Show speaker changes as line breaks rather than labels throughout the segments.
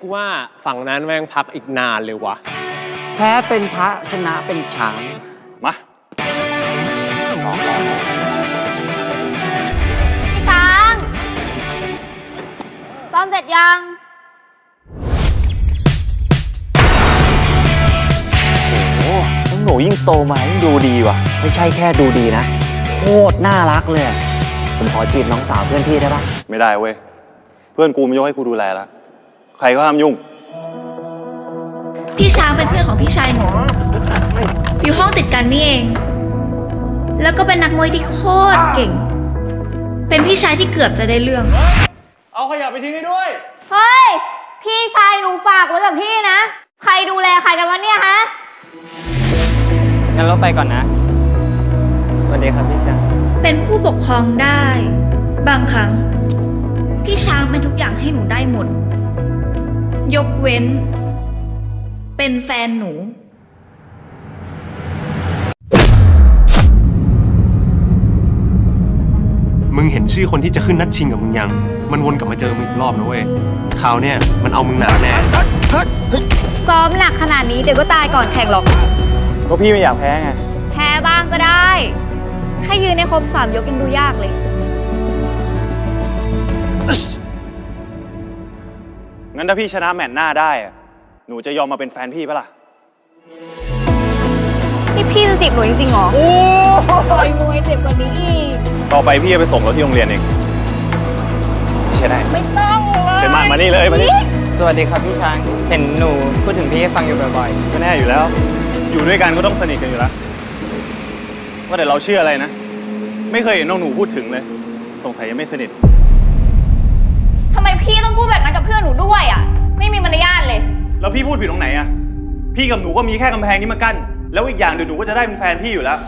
กูว่าฝั่งนั้นแม่งพักอีกนานเลยวะ
แพ้เป็นพระชนะเป็นช้าง
มา
พี่ช้างซ้อมเสร็จยัง
โอ้น้องหนูยิ่งโตมายิ่งดูดีว่ะ ไม่ใช่แค่ดูดีนะ โคตรน่ารักเลยอะผมขอจีบน้องสาวเพื่อนพี่ได้ปะ
ไม่ได้เว้ยเพื่อนกูมันยกให้กูดูแลแล้วใครก็ห้ามยุ่ง
พี่ช้างเป็นเพื่อนของพี่ชายหนูอยู่ห้องติดกันนี่เอง แล้วก็เป็นนักมวยที่โคตรเก่ง เป็นพี่ชายที่เกือบจะได้เรื่อง
เอาขยะไปทิ้งให้ด้วย
เฮ้ย พี่ชายหนูฝากไว้กับพี่นะ ใครดูแลใครกันวะเนี่ยฮะ
งั้นเราไปก่อนนะสวัสดีครับพี่ช้าง
เป็นผู้ปกครองได้ บางครั้ง อย่างให้หนูได้หมด ยกเว้น เป็นแฟนหนู
มึงเห็นชื่อคนที่จะขึ้นนัดชิงกับมึงยัง มันวนกลับมาเจอมึงอีกรอบนะเว้ยคราวเนี้ยมันเอามึงหนาแน่
ซ้อมหนักขนาดนี้เดี๋ยวก็ตายก่อนแข่งหรอก
ก็พี่ไม่อยากแพ้ไง
แพ้บ้างก็ได้ แค่ยืนในครบสามยกยังดูยากเลย
งั้นถ้าพี่ชนะแมตช์หน้าได้อะหนูจะยอมมาเป็นแฟนพี่ปะล่ะ
นี่พี่จะจีบหนูจริงๆเหรอโอ้ยมวยเจ็บกว่านี้อีก
ต่อไปพี่จะไปส่งเราที่โรงเรียนเองไม่ใช่ได้
ไม่ต้องเลย
ไปมามานี่เลยมานี่
สวัสดีครับพี่ช้าง เห็นหนูพูดถึงพี่ให้ฟังอยู่บ่อย
ก็แน่อยู่แล้ว อยู่ด้วยกันก็ต้องสนิทกันอยู่แล้วว่าแต่เราเชื่ออะไรนะ ไม่เคยเห็นน้องหนูพูดถึงเลย สงสัยยังไม่สนิท
ทำไมพี่ต้องพูดแบบนั้นกับเพื่อนหนู ด้วยอะ ไม่มีมารยาทเลย
แล้วพี่พูดผิดตรงไหนอะพี่กับหนูก็มีแค่กำแพงนี้มากั้น แล้วอีกอย่างเดี๋ยวหนูก็จะได้เป็นแฟนพี่อยู่แล้ว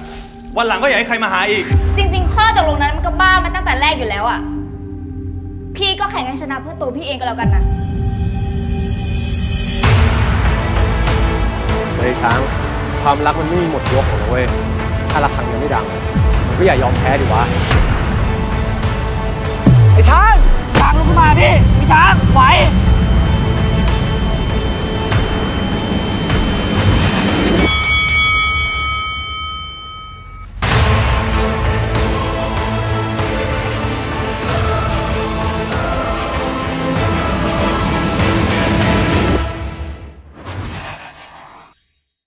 วันหลังก็อย่าให้ใครมาหาอีก
จริง ๆ ข้อตกลงนั้นมันก็บ้ามาตั้งแต่แรกอยู่แล้วอะ พี่ก็แข่งให้ชนะเพื่อตัวพี่เองก็แล้วกันนะ
เฮ้ยช้าง ความรักมันไม่มีหมดยกหรอกนะเว้ย ถ้าระฆังยังไม่ดัง มันก็อย่ายอมแพ้ดิวะ
ไอ้ช้างช้างลุกขึ้นมาพี่พี่ช้างไหว